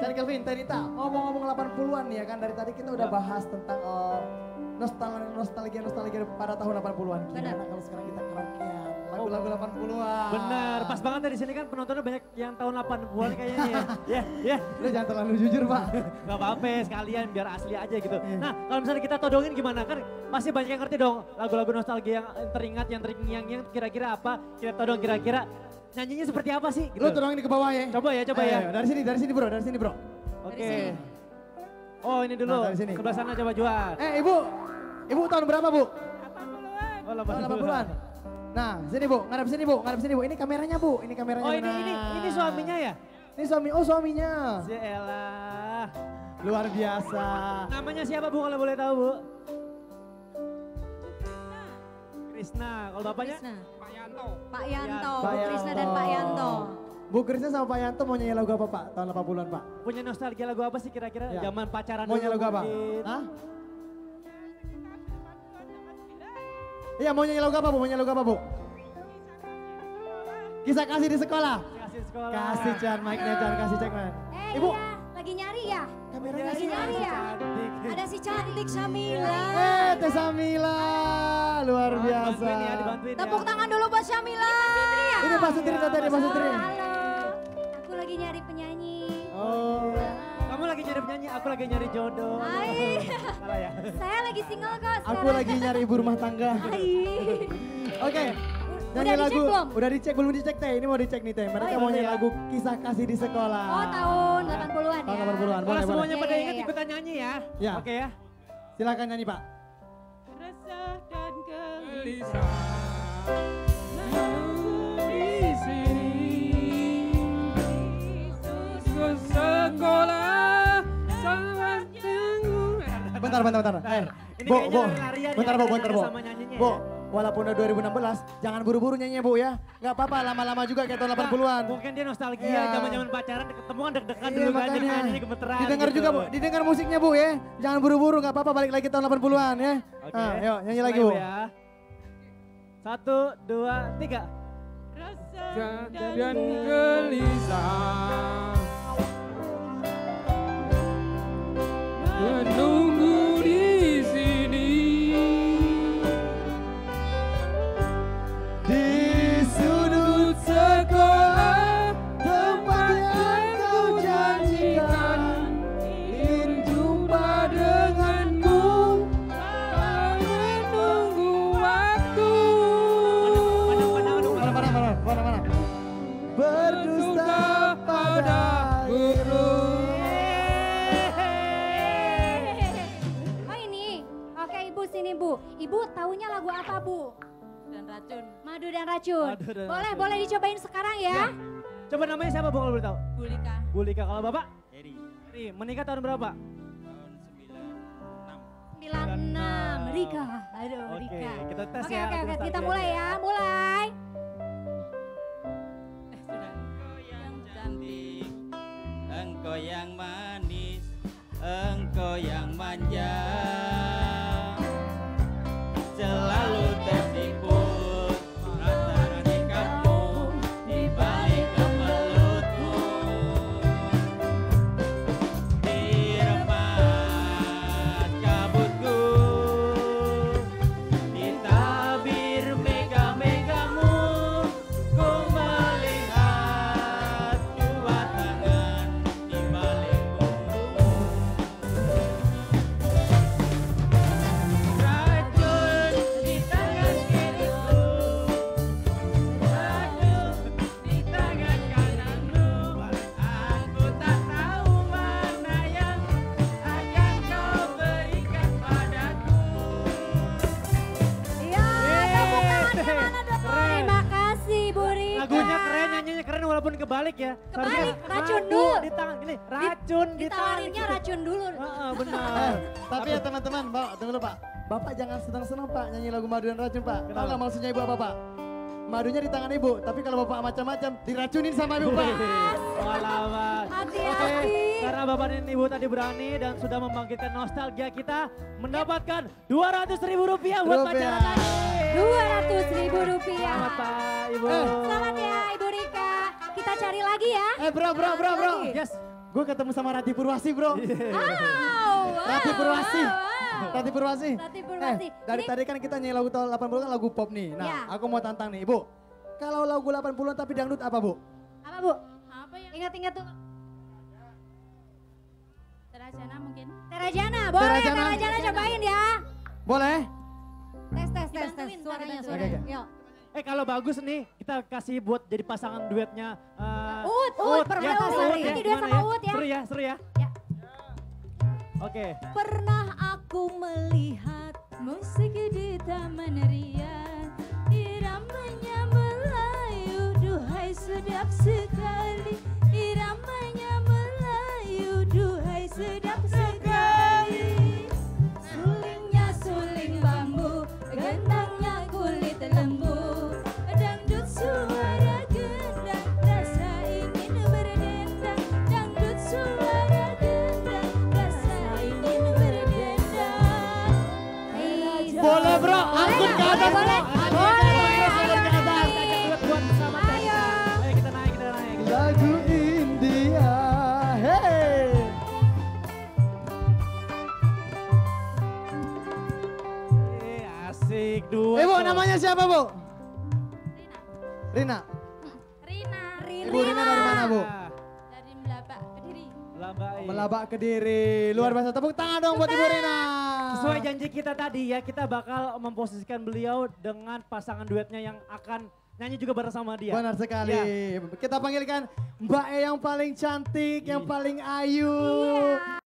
Dan Kelvin, Tenita, ngomong-ngomong 80-an nih ya kan dari tadi kita udah Ya. bahas tentang eh, nostalgia nostalgia nostalgia pada tahun 80-an. Benar. Gimana kalau sekarang kita karaokean lagu-lagu 80-an? Bener, pas banget dari sini kan penontonnya banyak yang tahun 80-an kayaknya ya. Ya, ya. Lu jangan terlalu jujur, Pak. Gak apa-apa sekalian biar asli aja gitu. Iya. Nah kalau misalnya kita todongin gimana kan pasti banyak yang ngerti dong lagu-lagu nostalgia yang teringat, yang terngiang-ngiang kira-kira apa. Kita todong kira-kira nyanyinya seperti apa sih gitu. Lu tolongin ke bawah ya. Coba ya, coba Ayo, ya. ayo, Dari sini, dari sini bro, dari sini bro. Oke. sini. Oh ini dulu, Nah, dari sini. sebelah sana coba jual. Eh ibu, ibu tahun berapa bu? Oh Tahun 80-an. Nah sini bu, ngadep sini bu, ngadep sini bu. Ini kameranya bu, ini kameranya. Oh ini, ini, ini suaminya ya? Ini suami, oh suaminya. Jelah. Luar biasa. Namanya siapa bu kalau boleh tahu bu? Krisna. Kalau bapaknya? Krisna. Pak Yanto. Pak Yanto, Pak Bu Krisna dan Pak Yanto. Bu Krisna sama Pak Yanto mau nyanyi lagu apa Pak? Tahun 80-an Pak? Punya nostalgia lagu apa sih kira-kira? Ya. Zaman pacaran Mau nyanyi lagu apa? Hah? Iya mau nyanyi lagu apa Bu? Mau nyanyi lagu apa Bu? Kisah kasih di sekolah. Kasih sekolah. Kasih Chan, mic-nya Chan, kasih cek man. Eh Ibu, iya, lagi nyari ya? kameranya Lagi nyari ya? Cantik. Ada si cantik Syamila. Eh, Teh Samila, luar Oh, biasa. Dibantuin ya, dibantuin ya. Tepuk tangan dulu buat Syamila. Ini Pak Sutri Iya, tadi, Pak Mas Sutri. Halo, aku lagi nyari penyanyi. Oh, Kamu lagi nyari penyanyi, aku lagi nyari jodoh. Hai. Salah ya. Saya lagi single kok aku sekarang. lagi nyari ibu rumah tangga. Hai. Oke. Udah dicek lagu, belum? udah dicek belum dicek teh. Ini mau dicek nih teh. Mereka iya, mau nyanyi ya. lagu kisah kasih di sekolah. Oh tahun 80-an ya? Tahun 80-an, Kalau boleh boleh. semuanya Iya, pada iya, ingat iya. ikutan nyanyi ya. Ya. Oke ya. Silakan nyanyi Pak. Resah dan gelisah. Di sini. Sekolah sangat tanggung. Bentar, bentar, bentar. Eh, lari-larian ya, Bentar, Bu, kita bentar, Bu. sama nyanyinya Bu, ya. Walaupun udah 2016, jangan buru-buru nyanyinya, Bu ya. Gak apa-apa, lama-lama juga kayak tahun 80-an. Mungkin dia nostalgia Iya. zaman-zaman pacaran ketemu kan deg-degan Iya, dulu kan nyanyinya gemeteran. Didengar gitu. juga, Bu. Didengar musiknya, Bu ya. Jangan buru-buru, gak apa-apa balik lagi tahun 80-an ya. Oke. Nah, yuk, nyanyi lagi, Bu. ya. Satu, dua, tiga. Resah dan gelisah. Menunggu racun Madu dan racun. Madu dan boleh, racun. boleh dicobain sekarang ya. Coba namanya siapa Bu kalau boleh tahu? bulika Bulika kalau Bapak? Eri Eri, menikah tahun berapa? tahun 96 96, Rika. Aduh, Oke, Rika. kita tes Oke, ya. oke, oke. Kita nostalgianya. mulai ya, mulai. Yang manis Engkau yang manja walaupun kebalik ya. Kebalik, racun dulu. Di tangan, ini racun di tangan. Ditawarinnya racun dulu. Heeh, benar. Eh, tapi ya teman-teman, Pak, tunggu dulu Pak. Bapak jangan senang-senang Pak nyanyi lagu madu dan racun Pak. Tahu nggak maksudnya ibu apa Pak? Madunya di tangan ibu, tapi kalau bapak macam-macam diracunin sama ibu Pak. Hati-hati. Oke, karena bapak dan ibu tadi berani dan sudah membangkitkan nostalgia kita mendapatkan 200 ribu rupiah buat pacaran tadi. Dua ratus ribu rupiah. Selamat Pak Ibu. Eh, Selamat ya Ibu. Kita cari lagi ya. Eh bro, bro, bro, bro. Yes. Gue ketemu sama Rati Purwasi bro. Wow, wow, Rati Purwasi. wow. Rati Purwasi. Rati Purwasi. Eh, dari Ini- tadi kan kita nyanyi lagu tahun 80 kan lagu pop nih. Nah, Ya. aku mau tantang nih, Ibu. Kalau lagu 80-an tapi dangdut apa, Bu? Apa bu? Apa ya? Ingat-ingat tuh. Terajana mungkin. Terajana, boleh Terajana. Terajana, cobain ya. Boleh? Tes, tes, tes, tes. Suaranya, suaranya. Oke, oke. Yuk. Eh kalau bagus nih kita kasih buat jadi pasangan duetnya. eh, Uut, Uut, Permatasari. ya, Ini duet sama Uut ya. Seru ya, seru ya. Ya. Oke. Pernah aku melihat musik di taman rian Iramanya Melayu, duhai sedap sekali asik duet. Ibu tuh. namanya siapa, Bu? Rina. Rina Ibu Rina dari mana, Bu? Dari Melabak Kediri Labai. Melabak Kediri. Luar biasa. Tepuk tangan dong buat Ibu Rina. Sesuai janji kita tadi ya, kita bakal memposisikan beliau dengan pasangan duetnya yang akan nyanyi juga bersama dia. Benar sekali. Ya. Kita panggilkan Mbak E yang paling cantik, yang paling ayu.